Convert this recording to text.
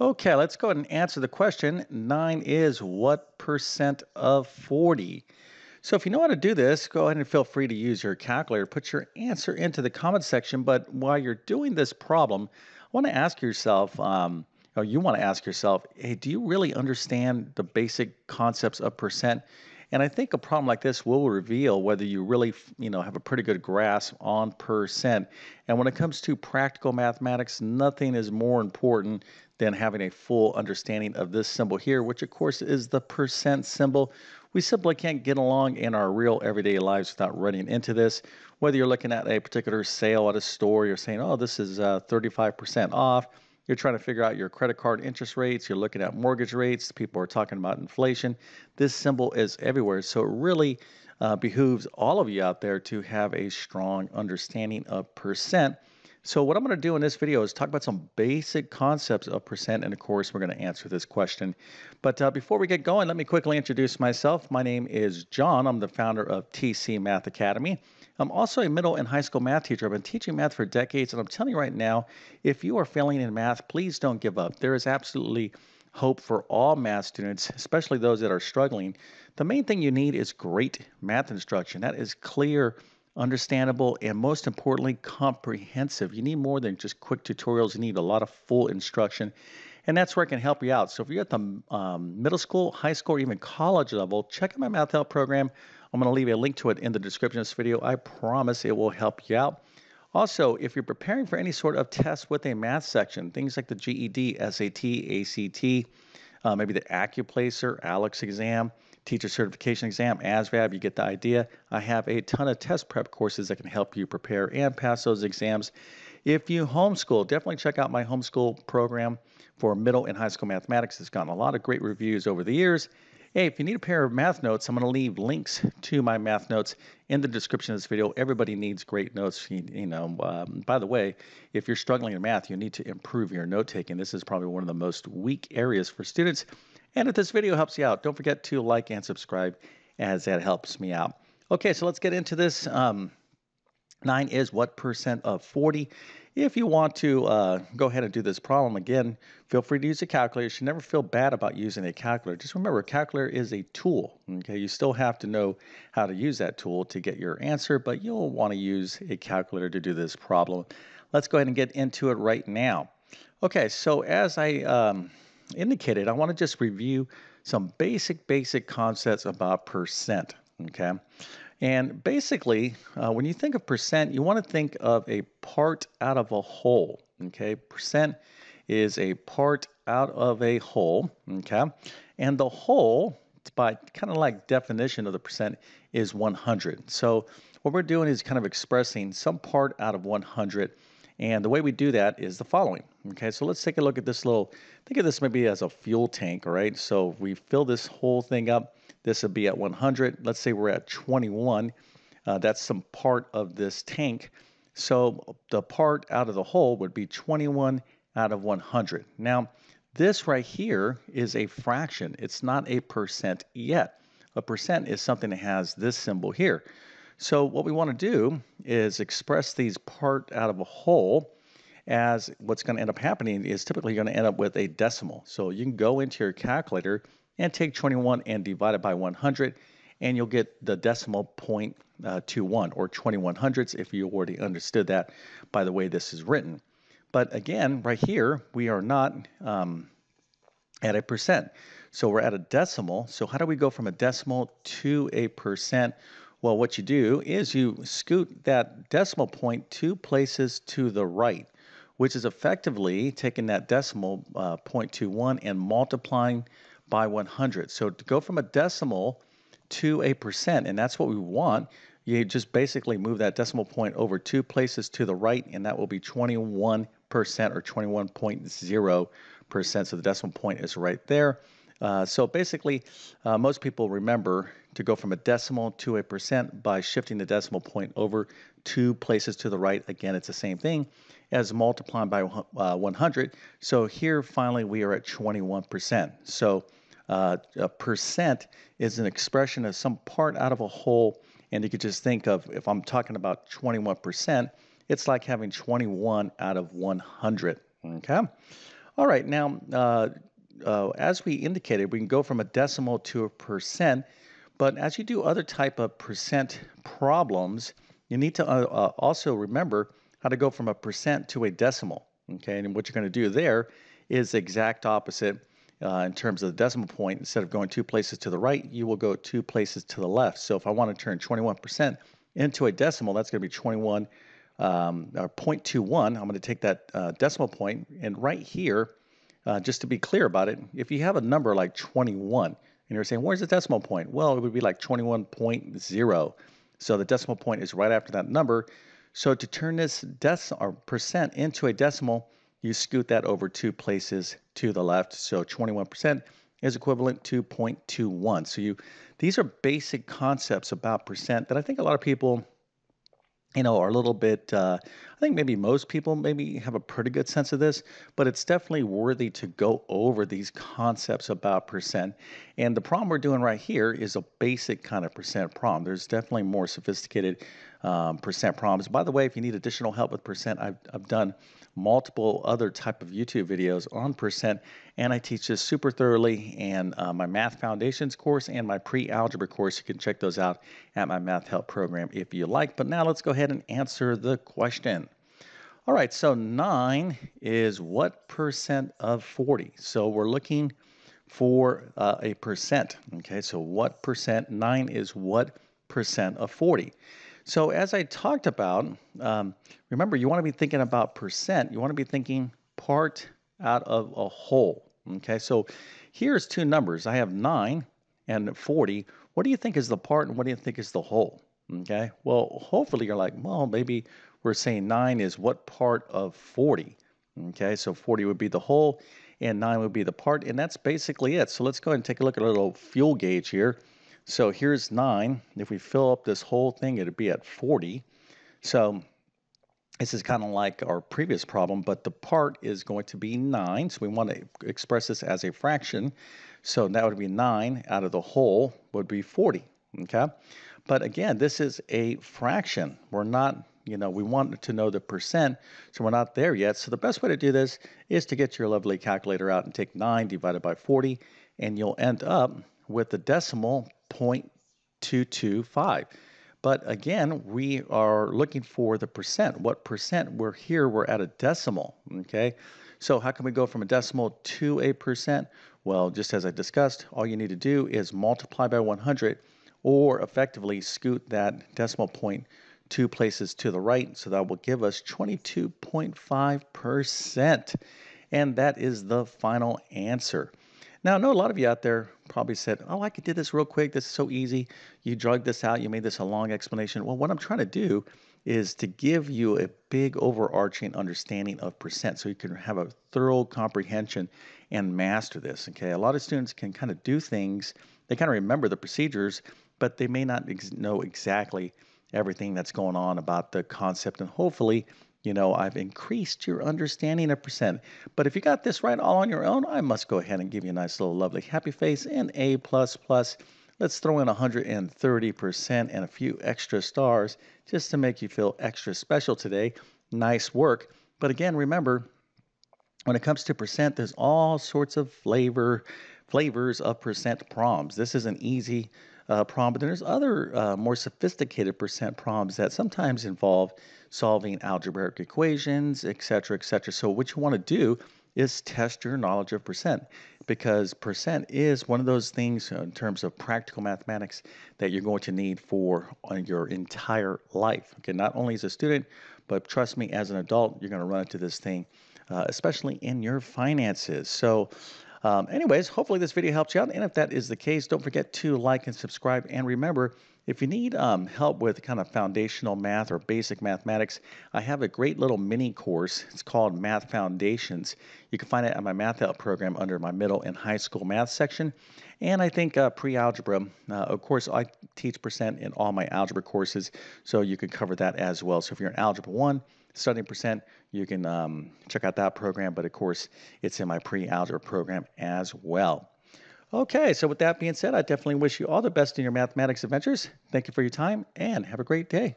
Okay, let's go ahead and answer the question. 9 is what percent of 40? So if you know how to do this, go ahead and feel free to use your calculator. Put your answer into the comment section. But while you're doing this problem, I want to ask yourself, um, or you want to ask yourself, hey, do you really understand the basic concepts of percent? And I think a problem like this will reveal whether you really, you know, have a pretty good grasp on percent. And when it comes to practical mathematics, nothing is more important than having a full understanding of this symbol here, which of course is the percent symbol. We simply can't get along in our real everyday lives without running into this. Whether you're looking at a particular sale at a store, you're saying, oh, this is uh, 35% off you're trying to figure out your credit card interest rates. You're looking at mortgage rates. People are talking about inflation. This symbol is everywhere. So it really uh, behooves all of you out there to have a strong understanding of percent. So what I'm going to do in this video is talk about some basic concepts of percent, and of course, we're going to answer this question. But uh, before we get going, let me quickly introduce myself. My name is John. I'm the founder of TC Math Academy. I'm also a middle and high school math teacher. I've been teaching math for decades, and I'm telling you right now, if you are failing in math, please don't give up. There is absolutely hope for all math students, especially those that are struggling. The main thing you need is great math instruction. That is clear, understandable, and most importantly, comprehensive. You need more than just quick tutorials. You need a lot of full instruction and that's where I can help you out. So if you're at the um, middle school, high school, or even college level, check out my Math Help program. I'm going to leave a link to it in the description of this video. I promise it will help you out. Also, if you're preparing for any sort of test with a math section, things like the GED, SAT, ACT, uh, maybe the Accuplacer, ALEKS exam, teacher certification exam, ASVAB, you get the idea. I have a ton of test prep courses that can help you prepare and pass those exams. If you homeschool, definitely check out my homeschool program for middle and high school mathematics. It's gotten a lot of great reviews over the years. Hey, if you need a pair of math notes, I'm going to leave links to my math notes in the description of this video. Everybody needs great notes. You, you know, um, by the way, if you're struggling in math, you need to improve your note taking. This is probably one of the most weak areas for students. And if this video helps you out, don't forget to like and subscribe as that helps me out. Okay, so let's get into this. Um, 9 is what percent of 40? If you want to uh, go ahead and do this problem again, feel free to use a calculator. You should never feel bad about using a calculator. Just remember, a calculator is a tool. Okay, you still have to know how to use that tool to get your answer, but you'll want to use a calculator to do this problem. Let's go ahead and get into it right now. Okay, so as I um, indicated, I want to just review some basic, basic concepts about percent. Okay. And basically, uh, when you think of percent, you want to think of a part out of a whole. Okay, percent is a part out of a whole. Okay, and the whole, by kind of like definition of the percent, is 100. So what we're doing is kind of expressing some part out of 100. And the way we do that is the following. Okay, so let's take a look at this little, think of this maybe as a fuel tank, all right? So we fill this whole thing up this would be at 100. Let's say we're at 21. Uh, that's some part of this tank. So the part out of the whole would be 21 out of 100. Now, this right here is a fraction. It's not a percent yet. A percent is something that has this symbol here. So what we want to do is express these part out of a whole as what's going to end up happening is typically going to end up with a decimal. So you can go into your calculator and take 21 and divide it by 100 and you'll get the decimal point uh, to 1 or 21 hundredths if you already understood that by the way this is written. But again, right here, we are not um, at a percent. So we're at a decimal. So how do we go from a decimal to a percent? Well, what you do is you scoot that decimal point two places to the right, which is effectively taking that decimal uh, 0.21 and multiplying by 100. So to go from a decimal to a percent, and that's what we want, you just basically move that decimal point over two places to the right, and that will be 21% or 21.0%. So the decimal point is right there. Uh, so basically, uh, most people remember to go from a decimal to a percent by shifting the decimal point over two places to the right. Again, it's the same thing as multiplying by uh, 100. So here, finally, we are at 21%. So uh, a percent is an expression of some part out of a whole. And you could just think of, if I'm talking about 21%, it's like having 21 out of 100. Okay. All right, now, uh, as we indicated, we can go from a decimal to a percent, but as you do other type of percent problems, you need to uh, uh also remember how to go from a percent to a decimal. Okay, and what you're going to do there is the exact opposite uh, in terms of the decimal point. Instead of going two places to the right, you will go two places to the left. So if I want to turn 21% into a decimal, that's going to be 21 um, or 0.21. I'm going to take that uh, decimal point and right here, uh, just to be clear about it, if you have a number like 21 and you're saying, where's the decimal point? Well, it would be like 21.0. So the decimal point is right after that number. So to turn this decimal or percent into a decimal, you scoot that over two places to the left. So 21% is equivalent to 0.21. So you these are basic concepts about percent that I think a lot of people you know, are a little bit, uh, I think maybe most people maybe have a pretty good sense of this, but it's definitely worthy to go over these concepts about percent. And the problem we're doing right here is a basic kind of percent problem. There's definitely more sophisticated um, percent problems. By the way, if you need additional help with percent, I've, I've done multiple other type of YouTube videos on percent, and I teach this super thoroughly in uh, my Math Foundations course and my pre-algebra course. You can check those out at my Math Help program if you like. But now let's go ahead and answer the question. All right, so 9 is what percent of 40? So we're looking for uh, a percent. Okay, so what percent? 9 is what percent of 40? So as I talked about, um, remember you want to be thinking about percent. You want to be thinking part out of a whole. Okay, so here's two numbers. I have 9 and 40. What do you think is the part and what do you think is the whole? Okay, well, hopefully you're like, well, maybe we're saying 9 is what part of 40? Okay, so 40 would be the whole and 9 would be the part, and that's basically it. So let's go ahead and take a look at a little fuel gauge here. So here's 9. If we fill up this whole thing, it'd be at 40. So this is kind of like our previous problem, but the part is going to be 9. So we want to express this as a fraction. So that would be 9 out of the whole would be 40. Okay. But again, this is a fraction. We're not, you know, we want to know the percent, so we're not there yet. So the best way to do this is to get your lovely calculator out and take 9 divided by 40, and you'll end up with the decimal 0.225. But again, we are looking for the percent. What percent? We're here, we're at a decimal, okay? So how can we go from a decimal to a percent? Well, just as I discussed, all you need to do is multiply by 100 or effectively scoot that decimal point two places to the right. So that will give us 22.5%. And that is the final answer. Now, I know a lot of you out there probably said, Oh, I could do this real quick. This is so easy. You drug this out. You made this a long explanation. Well, what I'm trying to do is to give you a big overarching understanding of percent so you can have a thorough comprehension and master this. Okay. A lot of students can kind of do things, they kind of remember the procedures, but they may not ex- know exactly everything that's going on about the concept. And hopefully, you know, I've increased your understanding a percent. But if you got this right all on your own, I must go ahead and give you a nice little lovely happy face and A++. plus plus. Let's throw in 130% and a few extra stars just to make you feel extra special today. Nice work. But again, remember, when it comes to percent, there's all sorts of flavor, flavors of percent problems. This is an easy uh, problem, but there's other uh, more sophisticated percent problems that sometimes involve solving algebraic equations, etc., etc. So what you want to do is test your knowledge of percent because percent is one of those things in terms of practical mathematics that you're going to need for uh, your entire life. Okay, not only as a student, but trust me, as an adult, you're going to run into this thing, uh, especially in your finances. So um, anyways, hopefully this video helps you out. And if that is the case, don't forget to like and subscribe. And remember, if you need um, help with kind of foundational math or basic mathematics, I have a great little mini course. It's called Math Foundations. You can find it on my Math Help program under my middle and high school math section. And I think uh, pre-algebra, uh, of course, I teach percent in all my algebra courses, so you can cover that as well. So if you're in Algebra 1, studying percent, you can um, check out that program. But of course, it's in my pre-algebra program as well. Okay, so with that being said, I definitely wish you all the best in your mathematics adventures. Thank you for your time and have a great day.